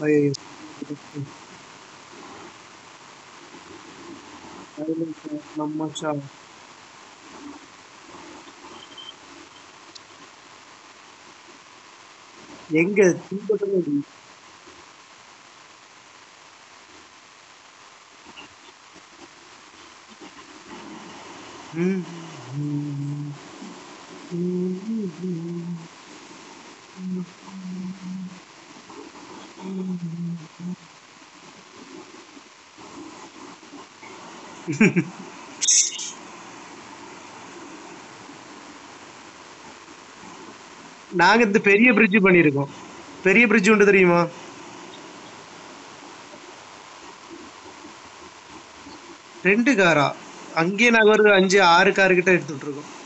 ஐயோ நம்ம ஷா எங்க Mm-hmm. Mm-hmm. நாங்க இந்த பெரிய பிரிட்ஜ் பண்ணிருக்கோம் பெரிய பிரிட்ஜ் உண்டு தெரியுமா? ரெண்டு காரா. அங்கேயே நாங்க ஒரு அஞ்சு ஆறு கார் கிட்ட எடுத்துட்டு இருக்கோம்